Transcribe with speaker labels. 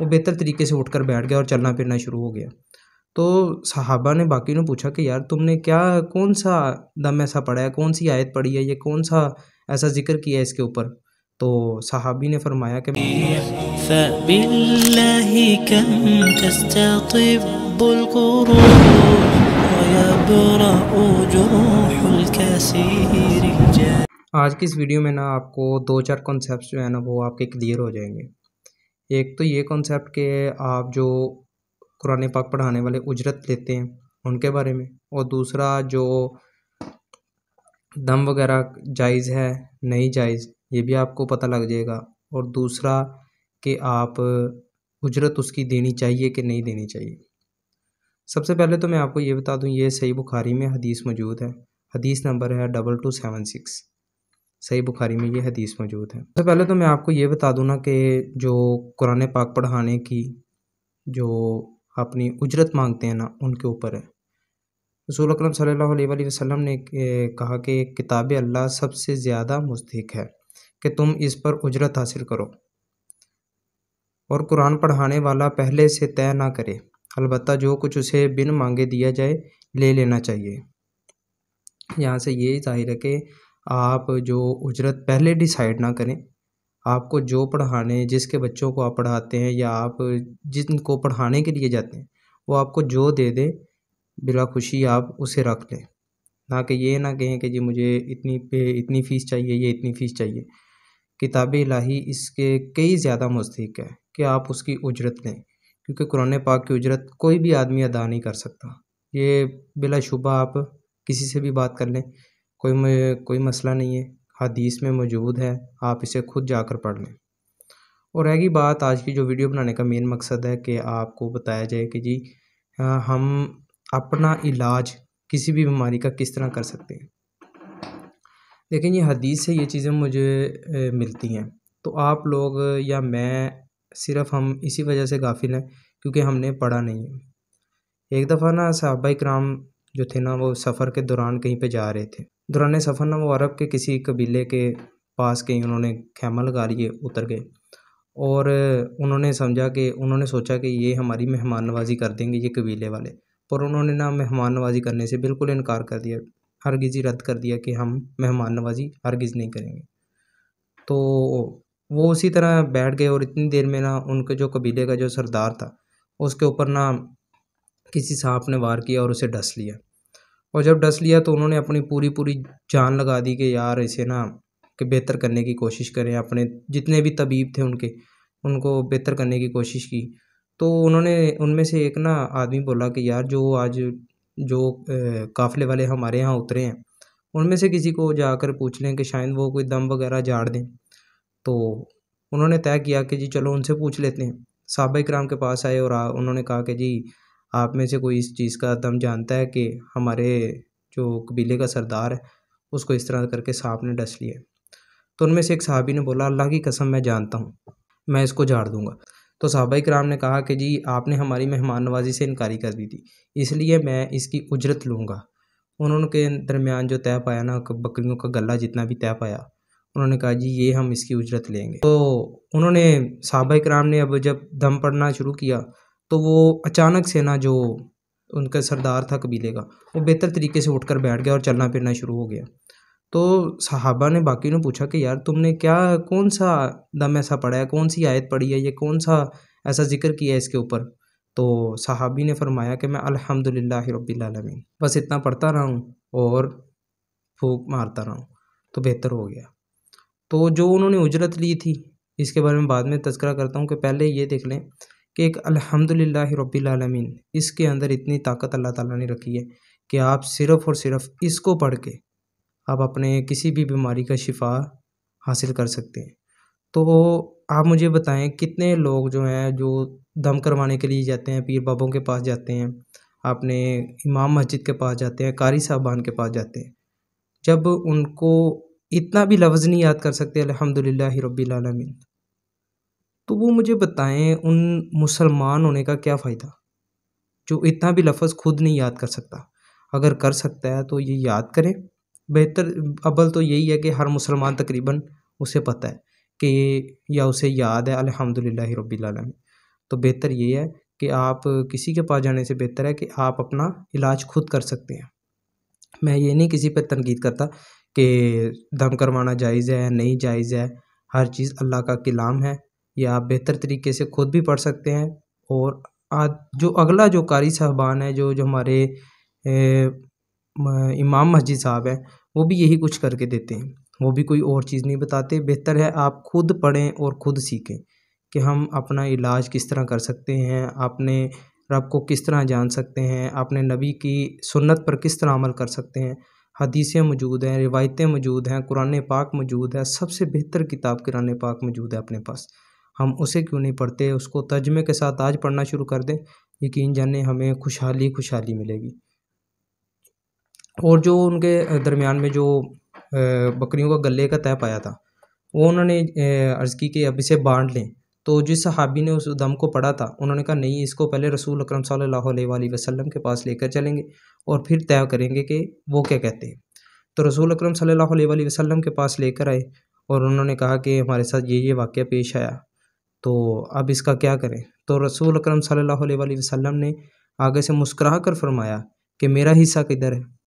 Speaker 1: وہ بہتر طریقے سے اٹھ کر بیٹھ گیا اور چلنا پھرنا شروع ہو گیا۔ تو صحابہ نے باقی نے پوچھا کہ یار تم نے کیا کون سا دم ایسا پڑھا ہے؟ کون سی آیت پڑھی ہے؟ یہ کون سا ایسا ذکر کیا ہے اس کے اوپر؟ تو صحابی نے فرمایا کہ
Speaker 2: فبالله كم تستطب ويبرأ جروح الكثير جاء
Speaker 1: آج کی اس ویڈیو میں نا آپ کو دو چار کنسیپٹس جو ہیں نا وہ آپ کے کلیئر ہو جائیں گے۔ ایک تو یہ کنسیپٹ کہ آپ جو قرآن پاک پڑھانے والے اجرت لیتے ہیں ان کے بارے میں اور دوسرا جو دم وغیرہ جائز ہے، نہیں جائز، یہ بھی آپ کو پتہ لگ جائے گا اور دوسرا کہ آپ اجرت اس کی دینی چاہیے کہ نہیں دینی چاہیے۔ سب سے پہلے تو میں آپ کو یہ بتا دوں، یہ صحیح بخاری میں حدیث موجود ہے۔ حدیث نمبر ہے ڈبل ٹو سیون سکس صحیح بخاری میں یہ حدیث موجود ہے۔ سب سے پہلے تو میں آپ کو یہ بتا دوں نا کہ جو قرآن پاک پڑھانے کی جو اپنی اجرت مانگتے ہیں نا، ان کے اوپر ہے۔ رسول اکرم صلی اللہ علیہ وآلہ وسلم نے کہا کہ کتاب اللہ سب سے زیادہ مستحق ہے کہ تم اس پر اجرت حاصل کرو۔ اور قرآن پڑھانے والا پہلے سے طے نہ کرے، البتہ جو کچھ اسے بن مانگے دیا جائے، لے لینا چاہیے۔ یہاں سے یہ ظاہر ہے کہ آپ جو اجرت پہلے ڈیسائیڈ نہ کریں۔ آپ کو جو پڑھانے، جس کے بچوں کو آپ پڑھاتے ہیں یا آپ جن کو پڑھانے کے لیے جاتے ہیں، وہ آپ کو جو دے دے، بلا خوشی آپ اسے رکھ لیں۔ نہ کہ یہ نہ کہیں کہ جی مجھے اتنی پہ، اتنی فیس چاہیے، یہ اتنی فیس چاہیے۔ کتاب الہی اس کے کئی زیادہ مستحق ہے کہ آپ اس کی اجرت لیں۔ کیونکہ قرآن پاک کی اجرت کوئی بھی آدمی ادا نہیں کر سکتا۔ یہ بلا شبہ آپ کسی سے بھی بات کر لیں۔ کوئی کوئی مسئلہ نہیں ہے، حدیث میں موجود ہے، آپ اسے خود جا کر پڑھ لیں۔ اور رہ گئی بات آج کی جو ویڈیو بنانے کا مین مقصد ہے کہ آپ کو بتایا جائے کہ جی ہم اپنا علاج کسی بھی بیماری کا کس طرح کر سکتے ہیں۔ لیکن یہ حدیث سے یہ چیزیں مجھے ملتی ہیں۔ تو آپ لوگ یا میں صرف ہم اسی وجہ سے غافل ہیں کیونکہ ہم نے پڑھا نہیں ہے۔ ایک دفعہ نا صحابہ کرام جو تھے نا، وہ سفر کے دوران کہیں پہ جا رہے تھے۔ دوران سفر نا، وہ عرب کے کسی قبیلے کے پاس کہیں انہوں نے خیمہ لگا لیے اتر گئے۔ اور انہوں نے سمجھا کہ، انہوں نے سوچا کہ یہ ہماری مہمان نوازی کر دیں گے، یہ قبیلے والے۔ پر انہوں نے نا مہمان نوازی کرنے سے بالکل انکار کر دیا، ہرگز ہی رد کر دیا کہ ہم مہمان نوازی ہرگز نہیں کریں گے۔ تو وہ اسی طرح بیٹھ گئے اور اتنی دیر میں نا، ان کے جو قبیلے کا جو سردار تھا، اس کے اوپر نا کسی سانپ نے وار کیا اور اسے ڈس لیا۔ اور جب ڈس لیا تو انہوں نے اپنی پوری پوری جان لگا دی کہ یار اسے نا کہ بہتر کرنے کی کوشش کریں۔ اپنے جتنے بھی طبیب تھے ان کے، ان کو بہتر کرنے کی کوشش کی۔ تو انہوں نے، ان میں سے ایک نا آدمی بولا کہ یار جو آج جو قافلے والے ہمارے یہاں اترے ہیں، ان میں سے کسی کو جا کر پوچھ لیں کہ شاید وہ کوئی دم وغیرہ جاڑ دیں۔ تو انہوں نے طے کیا کہ جی چلو ان سے پوچھ لیتے ہیں۔ صحابہ کرام کے پاس آئے اور انہوں نے کہا کہ جی آپ میں سے کوئی اس چیز کا دم جانتا ہے کہ ہمارے جو قبیلے کا سردار ہے، اس کو اس طرح کر کے صاحب نے ڈس لیا۔ تو ان میں سے ایک صحابی نے بولا، اللہ کی قسم میں جانتا ہوں، میں اس کو جھاڑ دوں گا۔ تو صحابہ کرام نے کہا کہ جی آپ نے ہماری مہمان نوازی سے انکاری کر دی تھی، اس لیے میں اس کی اجرت لوں گا۔ انہوں کے درمیان جو طے پایا نا، بکریوں کا گلہ جتنا بھی طے پایا، انہوں نے کہا جی یہ ہم اس کی اجرت لیں گے۔ تو انہوں نے صحابہ کرام نے اب جب دم پڑنا شروع کیا تو وہ اچانک سے نا جو ان کا سردار تھا قبیلے کا، وہ بہتر طریقے سے اٹھ کر بیٹھ گیا اور چلنا پھرنا شروع ہو گیا۔ تو صحابہ نے باقی نے پوچھا کہ یار تم نے کیا، کون سا دم ایسا پڑھا ہے؟ کون سی آیت پڑھی ہے؟ یہ کون سا ایسا ذکر کیا ہے اس کے اوپر؟ تو صحابی نے فرمایا کہ میں الحمد للہ رب العالمین، بس اتنا پڑھتا رہا ہوں اور پھونک مارتا رہا ہوں، تو بہتر ہو گیا۔ تو جو انہوں نے اجرت لی تھی، اس کے بارے میں بعد میں تذکرہ کرتا ہوں کہ پہلے یہ دیکھ لیں کہ ایک الحمد للہ رب العالمین، اس کے اندر اتنی طاقت اللہ تعالیٰ نے رکھی ہے کہ آپ صرف اور صرف اس کو پڑھ کے آپ اپنے کسی بھی بیماری کا شفا حاصل کر سکتے ہیں۔ تو آپ مجھے بتائیں کتنے لوگ جو ہیں جو دم کروانے کے لیے جاتے ہیں، پیر بابوں کے پاس جاتے ہیں، اپنے امام مسجد کے پاس جاتے ہیں، قاری صاحبان کے پاس جاتے ہیں۔ جب ان کو اتنا بھی لفظ نہیں یاد کر سکتے الحمد للہ رب العالمین۔ تو وہ مجھے بتائیں ان مسلمان ہونے کا کیا فائدہ؟ جو اتنا بھی لفظ خود نہیں یاد کر سکتا۔ اگر کر سکتا ہے تو یہ یاد کریں۔ بہتر اول تو یہی ہے کہ ہر مسلمان تقریباً اسے پتہ ہے کہ یا اسے یاد ہے الحمد للہ رب العالمین۔ تو بہتر یہ ہے کہ آپ کسی کے پاس جانے سے بہتر ہے کہ آپ اپنا علاج خود کر سکتے ہیں۔ میں یہ نہیں کسی پہ تنقید کرتا کہ دم کروانا جائز ہے نہیں جائز ہے۔ ہر چیز اللہ کا کلام ہے۔ یہ آپ بہتر طریقے سے خود بھی پڑھ سکتے ہیں اور جو اگلا جو قاری صاحبان ہے جو جو ہمارے امام مسجد صاحب ہیں، وہ بھی یہی کچھ کر کے دیتے ہیں۔ وہ بھی کوئی اور چیز نہیں بتاتے۔ بہتر ہے آپ خود پڑھیں اور خود سیکھیں کہ ہم اپنا علاج کس طرح کر سکتے ہیں، اپنے رب کو کس طرح جان سکتے ہیں، اپنے نبی کی سنت پر کس طرح عمل کر سکتے ہیں۔ حدیثیں موجود ہیں، روایتیں موجود ہیں، قرآن پاک موجود ہے، سب سے بہتر کتاب قرآن پاک موجود ہے اپنے پاس۔ ہم اسے کیوں نہیں پڑھتے؟ اس کو ترجمے کے ساتھ آج پڑھنا شروع کر دیں، یقین جانیں ہمیں خوشحالی خوشحالی ملے گی۔ اور جو ان کے درمیان میں جو بکریوں کا گلے کا طے پایا تھا، وہ انہوں نے عرض کی کہ اب اسے بانٹ لیں۔ تو جس صحابی نے اس دم کو پڑھا تھا، انہوں نے کہا، نہیں، اس کو پہلے رسول اکرم صلی اللہ علیہ وآلہ وسلم کے پاس لے کر چلیں گے اور پھر طے کریں گے کہ وہ کیا کہتے ہیں۔ تو رسول اکرم صلی اللہ علیہ وآلہ وسلم کے پاس لے کر آئے اور انہوں نے کہا کہ ہمارے ساتھ یہ یہ واقعہ پیش آیا۔ تو اب اس کا کیا کریں؟ تو رسول اکرم صلی اللہ علیہ وآلہ وسلم نے آگے سے مسکرا کر فرمایا کہ میرا حصہ کدھر ہے؟